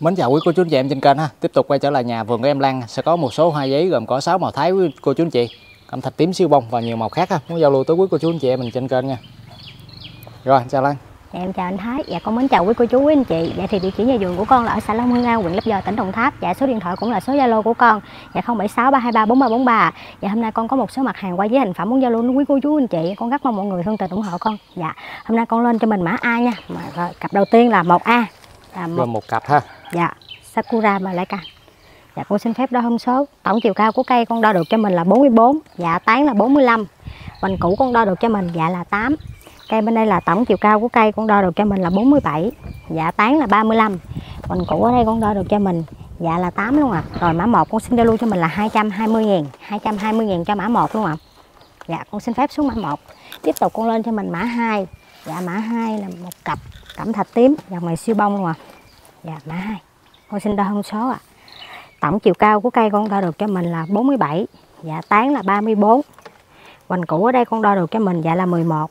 Mến chào quý cô chú anh chị em trên kênh ha. Tiếp tục quay trở lại nhà vườn của em Lan sẽ có một số hoa giấy gồm có 6 màu thái quý cô chú anh chị. Cẩm thạch tím siêu bông và nhiều màu khác ha. Muốn giao lưu tới quý cô chú anh chị em mình trên kênh nha. Rồi, chào Lan. Dạ, em chào anh Thái. Dạ con mến chào quý cô chú quý anh chị. Dạ thì địa chỉ nhà vườn của con là ở xã Long Hưng An, huyện Lấp Vò, tỉnh Đồng Tháp. Dạ số điện thoại cũng là số Zalo của con. Dạ 076 323 4343. Dạ hôm nay con có một số mặt hàng qua với thành phẩm muốn giao lưu với quý cô chú anh chị. Con rất mong mọi người thân tình ủng hộ con. Dạ hôm nay con lên cho mình mã A nha. Mà, rồi, cặp đầu tiên là 1A. Là một, Rồi một cặp ha dạ Sakura mà lại càng Dạ con xin phép đo thông số. Tổng chiều cao của cây con đo được cho mình là 44, dạ tán là 45. Hoành cũ con đo được cho mình dạ là 8. Cây bên đây là tổng chiều cao của cây con đo được cho mình là 47, dạ tán là 35. Hoành cũ ở đây con đo được cho mình dạ là 8 luôn ạ. À. Rồi mã 1 con xin giao lưu cho mình là 220 000 220 000 cho mã 1 luôn ạ. À. Dạ con xin phép xuống mã 1. Tiếp tục con lên cho mình mã 2. Dạ mã 2 là một cặp cẩm thạch tím, dạ, dòng này siêu bông luôn ạ. À. Dạ mã 2. Con xin đo thông số ạ. À. Tổng chiều cao của cây con đo được cho mình là 47, dạ tán là 34. Hoành củ ở đây con đo được cho mình dạ là 11.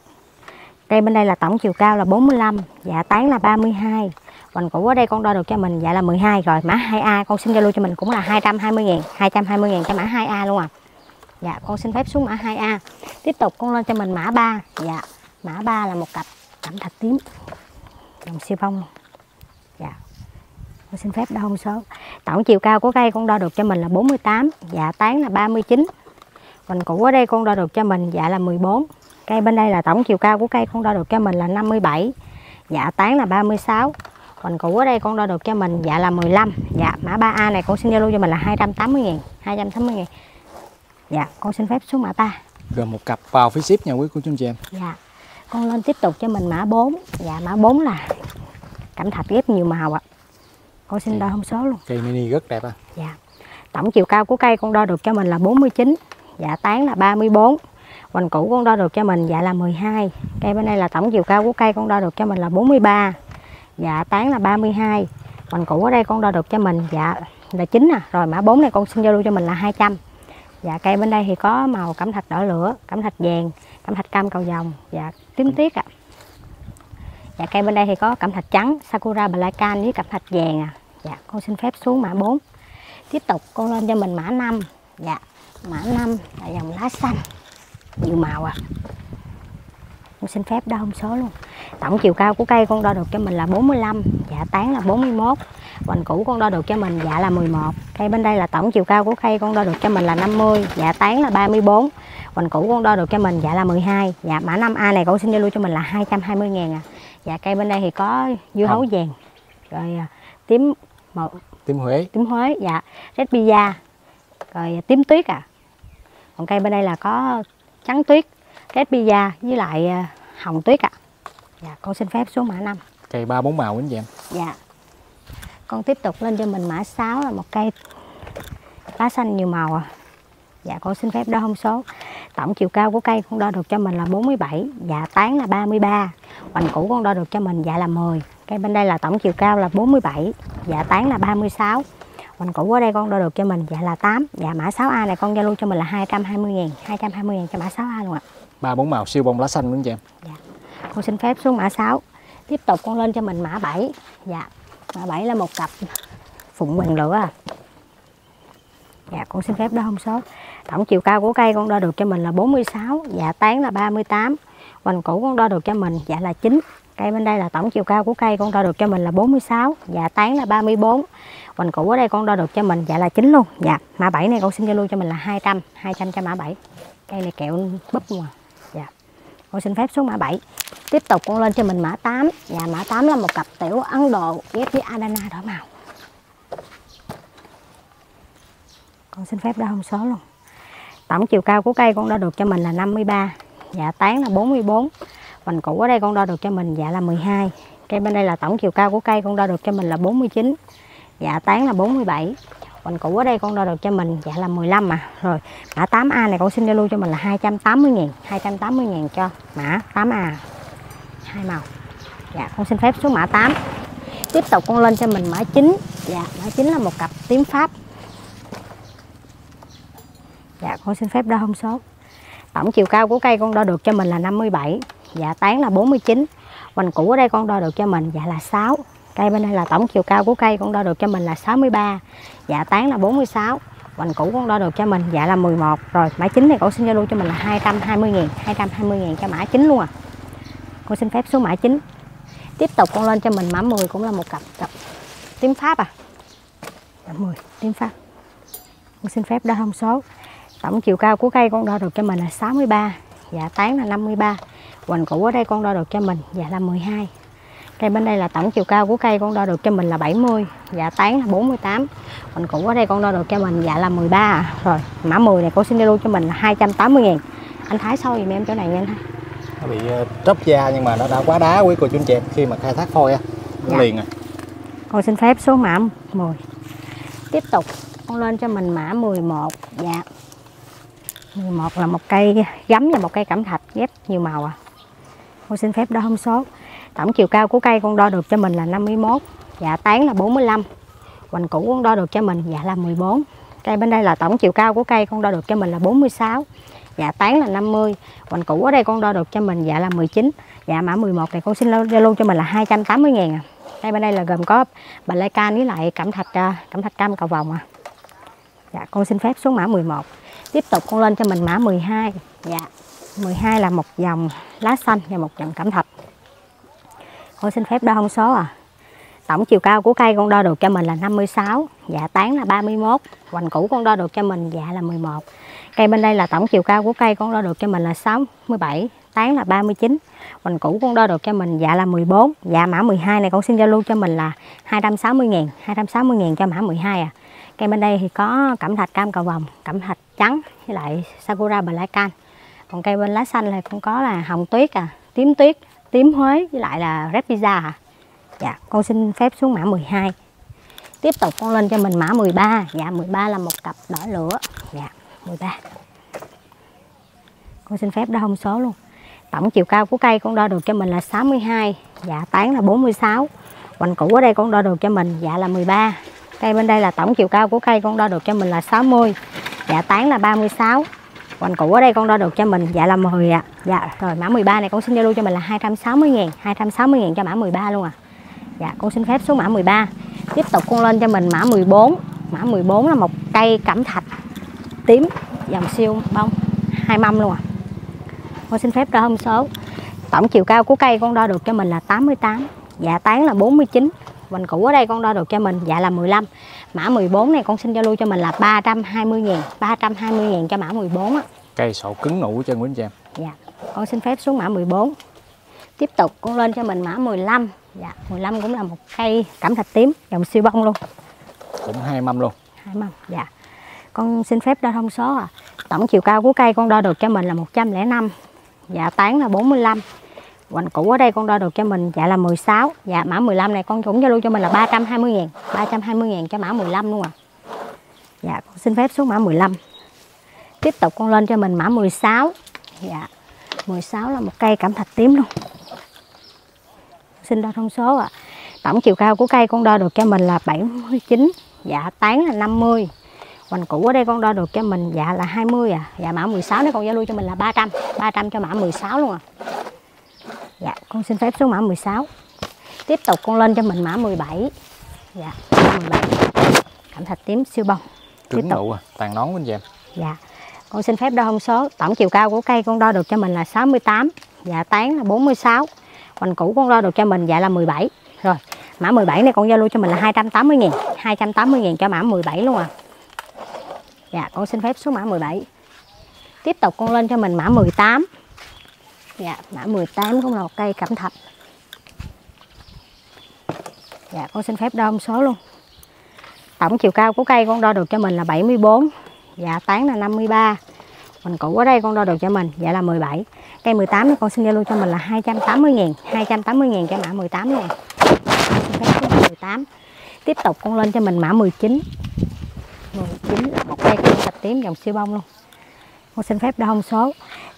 Cây bên đây là tổng chiều cao là 45, dạ tán là 32. Hoành củ ở đây con đo được cho mình dạ là 12 rồi. Mã 2A con xin Zalo cho mình cũng là 220 000 220 000 cho mã 2A luôn à. Dạ con xin phép xuống mã 2A. Tiếp tục con lên cho mình mã 3. Dạ mã 3 là một cặp cẩm thạch tím. Dòng siêu phong luôn con xin phép đo thông số. Tổng chiều cao của cây con đo được cho mình là 48, dạ tán là 39. Hoành cũ ở đây con đo được cho mình dạ là 14. Cây bên đây là tổng chiều cao của cây con đo được cho mình là 57, dạ tán là 36. Hoành cũ ở đây con đo được cho mình dạ là 15. Dạ mã 3A này con xin giao lưu cho mình là 280 000 280 000 Dạ con xin phép xuống mã 3. Rồi một cặp vào phí ship nha quý cô chú anh chị em. Dạ. Con lên tiếp tục cho mình mã 4. Dạ mã 4 là cẩm thạch ghép nhiều màu ạ. À. Con xin đo thông số luôn. Cây mini rất đẹp à. Dạ. Tổng chiều cao của cây con đo được cho mình là 49, dạ tán là 34. Hoành cũ con đo được cho mình dạ là 12. Cây bên đây là tổng chiều cao của cây con đo được cho mình là 43. Dạ tán là 32. Hoành cũ ở đây con đo được cho mình dạ là 9 à. Rồi mã 4 này con xin giao lưu cho mình là 200. Dạ cây bên đây thì có màu cẩm thạch đỏ lửa, cẩm thạch vàng, cẩm thạch cam cầu vồng, dạ tím tiết ạ. À. Dạ cây bên đây thì có cẩm thạch trắng, Sakura Black với cẩm thạch vàng à. Dạ con xin phép xuống mã 4. Tiếp tục con lên cho mình mã 5. Dạ mã 5 là dòng lá xanh. Nhiều màu à. Con xin phép đo thông số luôn. Tổng chiều cao của cây con đo được cho mình là 45 dạ tán là 41 hoành cũ con đo được cho mình dạ là 11 cây bên đây là tổng chiều cao của cây con đo được cho mình là 50 dạ tán là 34 hoành cũ con đo được cho mình dạ là 12 dạ mã 5A này con xin giao lưu cho mình là 220 ngàn à dạ cây bên đây thì có dưa hấu vàng rồi tím màu tím Huế. Tím Huế dạ. Red pizza rồi tím tuyết à. Còn cây bên đây là có trắng tuyết red pizza với lại hồng tuyết ạ. À. dạ con xin phép xuống mã 5 cây ba bốn màu anh chị em. Dạ. Con tiếp tục lên cho mình mã 6 là một cây lá xanh nhiều màu à dạ con xin phép đo thông số. Tổng chiều cao của cây con đo được cho mình là 47 dạ tán là 33 hoành cũ con đo được cho mình dạ là 10 cây bên đây là tổng chiều cao là 47 dạ tán là 36 hoành cũ ở đây con đo được cho mình dạ là 8 dạ mã 6A này con giao lưu cho mình là 220 ngàn 220 ngàn cho mã 6A luôn ạ. Ba bốn màu siêu bông lá xanh luôn chị em? Dạ. con xin phép xuống mã 6 tiếp tục con lên cho mình mã 7 dạ mã 7 là một cặp phụng hoàng lửa à. Dạ con xin phép đo thông số tổng chiều cao của cây con đo được cho mình là 46 dạ tán là 38 hoành cũ con đo được cho mình dạ là 9 cây bên đây là tổng chiều cao của cây con đo được cho mình là 46 dạ tán là 34 hoành cũ ở đây con đo được cho mình dạ là 9 luôn dạ. Mã 7 này con xin giao lưu cho mình là 200 200 cho mã 7 cây này kẹo búp luôn à dạ. Con xin phép xuống mã 7 tiếp tục con lên cho mình mã 8 dạ mã 8 là một cặp tiểu Ấn Độ ghép với Adana đỏ màu. Con xin phép đo hông số luôn tổng chiều cao của cây con đo được cho mình là 53 dạ tán là 44 vành cũ ở đây con đo được cho mình dạ là 12 cây bên đây là tổng chiều cao của cây con đo được cho mình là 49 dạ tán là 47 vành cũ ở đây con đo được cho mình dạ là 15 mà rồi, mã 8A này con xin giao lưu cho mình là 280 ngàn 280 ngàn cho mã 8A hai màu. Dạ con xin phép số mã 8 tiếp tục con lên cho mình mã 9 dạ mã 9 là một cặp tím pháp dạ con xin phép đo không sốt tổng chiều cao của cây con đo được cho mình là 57 dạ tán là 49 hoành cũ ở đây con đo được cho mình dạ là 6 cây bên đây là tổng chiều cao của cây con đo được cho mình là 63 dạ tán là 46 hoành cũ con đo được cho mình dạ là 11 rồi, mã chính này cô xin giao lưu cho mình là 220 000 220 000 cho mã chính luôn à. Cô xin phép số mã chính. Tiếp tục con lên cho mình mã 10 cũng là một cặp cặp tím pháp à. Mã 10 tím pháp. Con xin phép đo thông số tổng chiều cao của cây con đo được cho mình là 63 dạ tán là 53 hoành cũ ở đây con đo được cho mình dạ là 12 cây bên đây là tổng chiều cao của cây con đo được cho mình là 70 dạ tán là 48 hoành cũ ở đây con đo được cho mình dạ là 13 à. rồi mã 10 này cô xin lưu cho mình là 280 ngàn anh Thái sâu giùm em chỗ này nha anh Thái. Nó bị ờ, tróc da nhưng mà nó đã quá đá quý cô chú anh chị khi mà khai thác phôi á Dạ. liền à. Con xin phép số mã 10 Tiếp tục con lên cho mình mã 11 Dạ một là một cây gấm và một cây cẩm thạch ghép nhiều màu à. Cô xin phép đo thông số. Tổng chiều cao của cây con đo được cho mình là 51 Dạ tán là 45 Hoành cũ con đo được cho mình dạ là 14 Cây bên đây là tổng chiều cao của cây con đo được cho mình là 46 Dạ tán là 50 Hoành cũ ở đây con đo được cho mình dạ là 19 Dạ mã 11 này con xin giao lưu cho mình là 280 ngàn à. Đây bên đây là gồm có bà lê can với lại cẩm thạch à, cẩm thạch cam cầu vòng à. Dạ con xin phép xuống mã 11 tiếp tục con lên cho mình mã 12 dạ. 12 là một dòng lá xanh và một dòng cẩm thạch. Con xin phép đo thông số à. Tổng chiều cao của cây con đo được cho mình là 56 dạ tán là 31 hoành cũ con đo được cho mình dạ là 11 cây bên đây là tổng chiều cao của cây con đo được cho mình là 67 tán là 39 hoành cũ con đo được cho mình dạ là 14 dạ mã 12 này con xin giao lưu cho mình là 260.000, 260.000 cho mã 12 à cây bên đây thì có cẩm thạch cam cầu vòng, cẩm thạch trắng với lại sakura black can. Còn cây bên lá xanh này cũng có là hồng tuyết à tím tuyết, tím huế với lại là red pizza à. Dạ con xin phép xuống mã 12 tiếp tục con lên cho mình mã 13 dạ 13 là một cặp đỏ lửa. Dạ 13 con xin phép đo hông số luôn. Tổng chiều cao của cây con đo được cho mình là 62 dạ tán là 46 hoành cũ ở đây con đo được cho mình dạ là 13 cây bên đây là tổng chiều cao của cây, con đo được cho mình là 60 dạ tán là 36 hoành củ ở đây con đo được cho mình dạ là 10 ạ. Dạ rồi mã 13 này con xin giao lưu cho mình là 260 ngàn 260 ngàn cho mã 13 luôn à dạ con xin phép số mã 13 tiếp tục con lên cho mình mã 14 mã 14 là một cây cẩm thạch, tím, dòng siêu, bông, hai mâm luôn à con xin phép ra hôm số. Tổng chiều cao của cây con đo được cho mình là 88 dạ tán là 49 hoành cũ ở đây con đo được cho mình dạ là 15 mã 14 này con xin giao lưu cho mình là 320 ngàn 320 ngàn cho mã 14 á. Cây sổ cứng nụ anh chị em? Dạ, con xin phép xuống mã 14 Tiếp tục con lên cho mình mã 15 Dạ, 15 cũng là một cây cẩm thạch tím dòng siêu bông luôn. Cũng hai mâm luôn. Hai mâm dạ. Con xin phép đo thông số à tổng chiều cao của cây con đo được cho mình là 105 dạ tán là 45 hoành cũ ở đây con đo được cho mình dạ là 16 dạ mã 15 này con cũng cho luôn cho mình là 320 ngàn 320 ngàn cho mã 15 luôn à. Dạ con xin phép xuống mã 15 tiếp tục con lên cho mình mã 16 dạ 16 là một cây cảm thạch tím luôn. Xin đo thông số ạ. À. tổng chiều cao của cây con đo được cho mình là 79 dạ tán là 50 hoành cũ ở đây con đo được cho mình dạ là 20 à. Dạ mã 16 này con giao lưu cho mình là 300 300 cho mã 16 luôn à dạ con xin phép số mã 16 tiếp tục con lên cho mình mã 17 dạ mã 17 cẩm thạch tím siêu bông tục. nụ à tàn nón quý anh em Dạ. Con xin phép đo thông số. Tổng chiều cao của cây con đo được cho mình là 68. Dạ tán là 46. Hoành cũ con đo được cho mình dạ là 17. Rồi. Mã 17 này con giao lưu cho mình là 280 nghìn 280 nghìn cho mã 17 luôn à. Dạ con xin phép số mã 17. Tiếp tục con lên cho mình mã 18. Dạ mã 18 cũng là một cây cẩm thạch. Dạ con xin phép đo thông số luôn. Tổng chiều cao của cây con đo được cho mình là 74 Dạ tán là 53 Mình cũ ở đây con đo được cho mình Dạ là 17 Cây 18 này con xin giao lưu cho mình là 280 ngàn 280 ngàn cho mã 18 luôn Xin phép 18 Tiếp tục con lên cho mình mã 19 19 là một cây cẩm thạch tím dòng siêu bông luôn. Con xin phép đo hông số.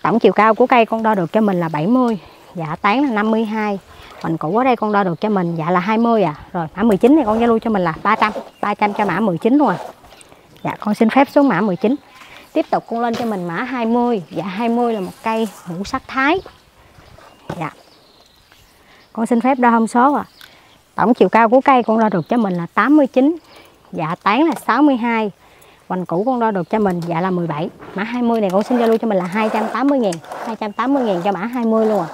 Tổng chiều cao của cây con đo được cho mình là 70 Dạ tán là 52 Mình cũ ở đây con đo được cho mình dạ là 20 à. Rồi, mã 19 thì con giao lưu cho mình là 300 300 cho mã 19 luôn à. Dạ con xin phép xuống mã 19 Tiếp tục con lên cho mình mã 20 Dạ 20 là một cây ngũ sắc thái. Dạ. Con xin phép đo thông số à tổng chiều cao của cây con đo được cho mình là 89 dạ tán là 62 hoành cũ con đo được cho mình dạ là 17 mã 20 này con xin giao lưu cho mình là 280 ngàn 280 ngàn cho mã 20 luôn à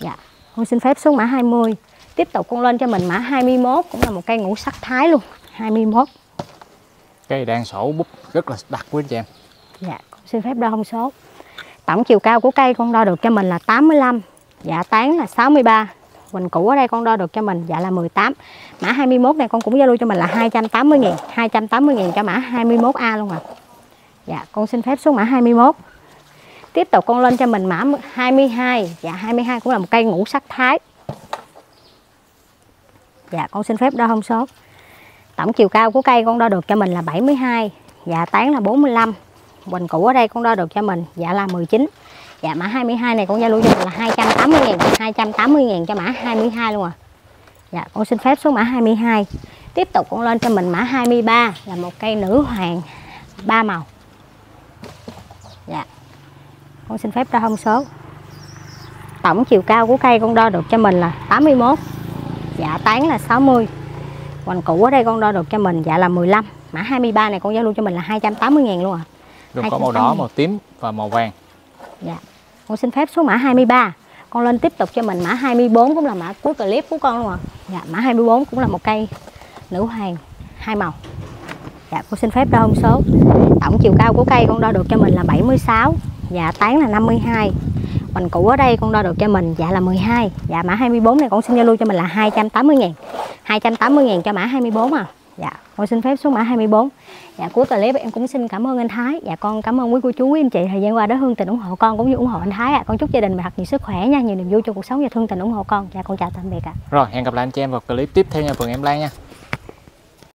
dạ con xin phép xuống mã 20 tiếp tục con lên cho mình mã 21 cũng là một cây ngũ sắc thái luôn 21 cây đang sổ bút rất là đặc quý anh chị em. Dạ con xin phép đo thông số. Tổng chiều cao của cây con đo được cho mình là 85 dạ tán là 63 Quỳnh cũ ở đây con đo được cho mình dạ là 18 Mã 21 này con cũng giao lưu cho mình là 280 000 280 000 cho mã 21A luôn ạ. À Dạ con xin phép xuống mã 21 Tiếp tục con lên cho mình mã 22 Dạ 22 cũng là một cây ngũ sắc thái. Dạ con xin phép đo không số. Tổng chiều cao của cây con đo được cho mình là 72 Dạ tán là 45 Quỳnh cũ ở đây con đo được cho mình dạ là 19 Dạ mã 22 này con giao lưu cho mình là 280 000 280 000 cho mã 22 luôn à. Dạ con xin phép số mã 22 Tiếp tục con lên cho mình mã 23 Là một cây nữ hoàng ba màu. Dạ Con xin phép ra thông số. Tổng chiều cao của cây con đo được cho mình là 81 Dạ tán là 60 Hoành cũ ở đây con đo được cho mình dạ là 15 Mã 23 này con giao lưu cho mình là 280 ngàn luôn à. Gồm có màu đỏ, màu tím và màu vàng. Dạ. Con xin phép số mã 23 Con lên tiếp tục cho mình mã 24 cũng là mã cuối clip của con luôn ạ. à Dạ mã 24 cũng là một cây nữ hoàng, hai màu. Dạ con xin phép đo hông số. Tổng chiều cao của cây con đo được cho mình là 76 Dạ tán là 52 Hoành cũ ở đây con đo được cho mình dạ là 12 Dạ mã 24 này con xin giao lưu cho mình là 280 000 280 000 cho mã 24 à. Dạ con xin phép số mã 24 Dạ cuối clip em cũng xin cảm ơn anh Thái. Dạ con cảm ơn quý cô chú, quý anh chị. Thời gian qua đã hương tình ủng hộ con cũng như ủng hộ anh Thái ạ. Con chúc gia đình mình thật nhiều sức khỏe nha, Nhiều niềm vui trong cuộc sống và thương tình ủng hộ con. Dạ con chào tạm biệt ạ. Rồi, hẹn gặp lại anh chị em vào clip tiếp theo nha Phường Em Lan nha.